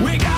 We got